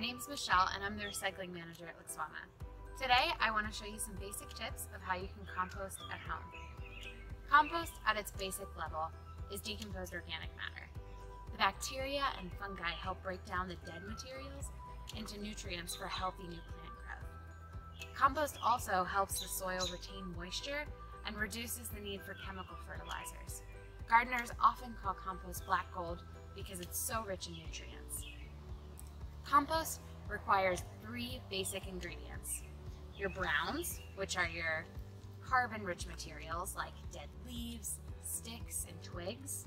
Michelle and I'm the recycling manager at LCSWMA. Today I want to show you some basic tips of how you can compost at home. Compost at its basic level is decomposed organic matter. The bacteria and fungi help break down the dead materials into nutrients for healthy new plant growth. Compost also helps the soil retain moisture and reduces the need for chemical fertilizers. Gardeners often call compost black gold because it's so rich in nutrients. Compost requires three basic ingredients. Your browns, which are your carbon-rich materials like dead leaves, sticks, and twigs.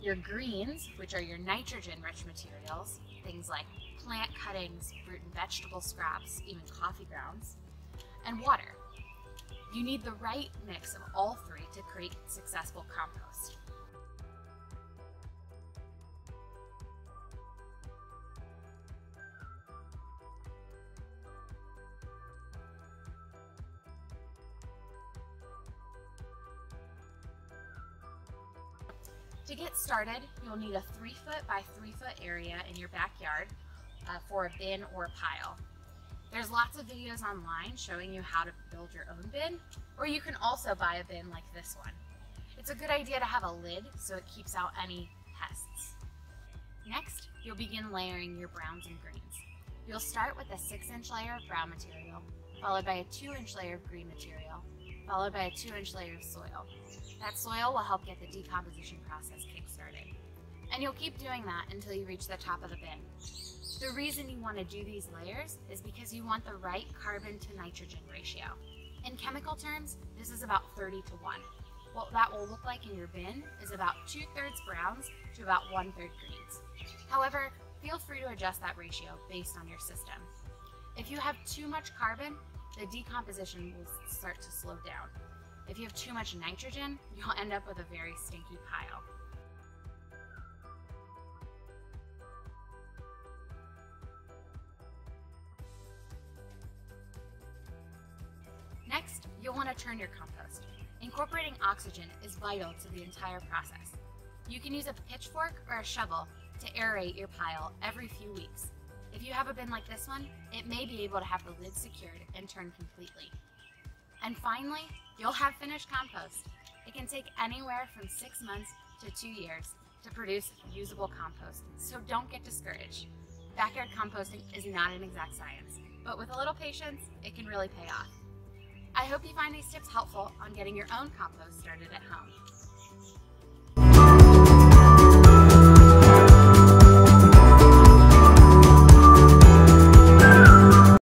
Your greens, which are your nitrogen-rich materials, things like plant cuttings, fruit and vegetable scraps, even coffee grounds. And water. You need the right mix of all three to create successful compost. To get started, you'll need a three foot by three foot area in your backyard uh, for a bin or a pile. There's lots of videos online showing you how to build your own bin, or you can also buy a bin like this one. It's a good idea to have a lid so it keeps out any pests. Next, you'll begin layering your browns and greens. You'll start with a six inch layer of brown material, followed by a two inch layer of green material, followed by a two inch layer of soil. That soil will help get the decomposition process kick-started. And you'll keep doing that until you reach the top of the bin. The reason you want to do these layers is because you want the right carbon to nitrogen ratio. In chemical terms, this is about 30 to 1. What that will look like in your bin is about two-thirds browns to about one-third greens. However, feel free to adjust that ratio based on your system. If you have too much carbon, the decomposition will start to slow down. If you have too much nitrogen, you'll end up with a very stinky pile. Next, you'll want to turn your compost. Incorporating oxygen is vital to the entire process. You can use a pitchfork or a shovel to aerate your pile every few weeks. If you have a bin like this one, it may be able to have the lid secured and turn completely. And finally, you'll have finished compost. It can take anywhere from six months to two years to produce usable compost, so don't get discouraged. Backyard composting is not an exact science, but with a little patience, it can really pay off. I hope you find these tips helpful on getting your own compost started at home.